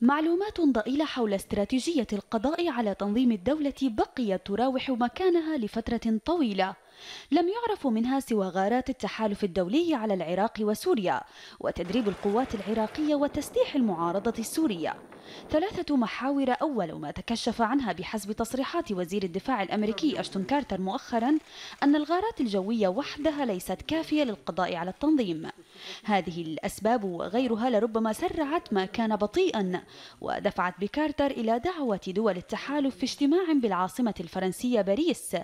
معلومات ضئيلة حول استراتيجية القضاء على تنظيم الدولة بقيت تراوح مكانها لفترة طويلة. لم يعرف منها سوى غارات التحالف الدولي على العراق وسوريا وتدريب القوات العراقية وتسليح المعارضة السورية. ثلاثة محاور أول ما تكشف عنها بحسب تصريحات وزير الدفاع الأمريكي أشتون كارتر مؤخرا أن الغارات الجوية وحدها ليست كافية للقضاء على التنظيم. هذه الأسباب وغيرها لربما سرعت ما كان بطيئا ودفعت بكارتر إلى دعوة دول التحالف في اجتماع بالعاصمة الفرنسية باريس.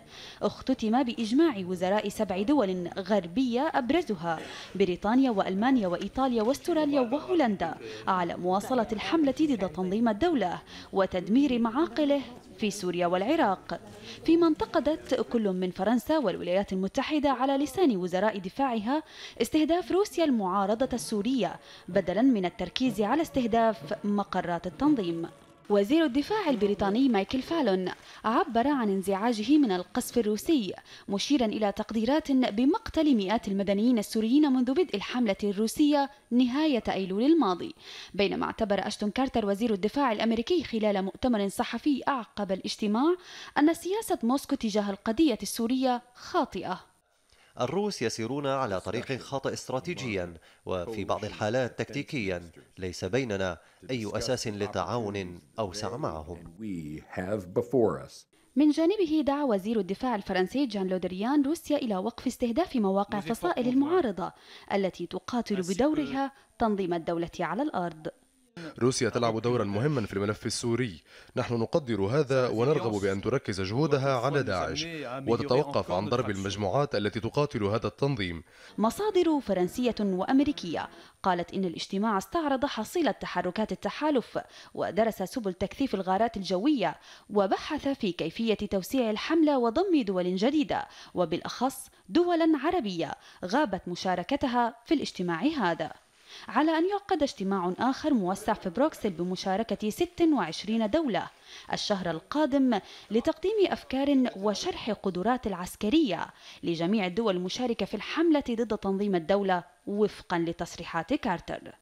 اختتم بإجماع وزراء سبع دول غربية أبرزها بريطانيا وألمانيا وإيطاليا وأستراليا وهولندا على مواصلة الحملة ضد تنظيم الدولة وتدمير معاقله في سوريا والعراق. فيما انتقدت كل من فرنسا والولايات المتحدة على لسان وزراء دفاعها استهداف روسيا المعارضة السورية بدلا من التركيز على استهداف مقرات التنظيم. وزير الدفاع البريطاني مايكل فالون عبر عن انزعاجه من القصف الروسي مشيرا إلى تقديرات بمقتل مئات المدنيين السوريين منذ بدء الحملة الروسية نهاية أيلول الماضي. بينما اعتبر أشتون كارتر وزير الدفاع الأمريكي خلال مؤتمر صحفي أعقب الاجتماع أن سياسة موسكو تجاه القضية السورية خاطئة. الروس يسيرون على طريق خاطئ استراتيجيا وفي بعض الحالات تكتيكيا. ليس بيننا أي أساس لتعاون أوسع معهم من جانبه دعا وزير الدفاع الفرنسي جان لودريان روسيا إلى وقف استهداف مواقع فصائل المعارضة التي تقاتل بدورها تنظيم الدولة على الأرض. روسيا تلعب دورا مهما في الملف السوري. نحن نقدر هذا ونرغب بأن تركز جهودها على داعش وتتوقف عن ضرب المجموعات التي تقاتل هذا التنظيم. مصادر فرنسية وأمريكية قالت إن الاجتماع استعرض حصيلة تحركات التحالف ودرس سبل تكثيف الغارات الجوية وبحث في كيفية توسيع الحملة وضم دول جديدة وبالأخص دولا عربية غابت مشاركتها في الاجتماع هذا. على أن يعقد اجتماع آخر موسع في بروكسل بمشاركة 26 دولة الشهر القادم لتقديم أفكار وشرح قدرات العسكرية لجميع الدول المشاركة في الحملة ضد تنظيم الدولة وفقا لتصريحات كارتر.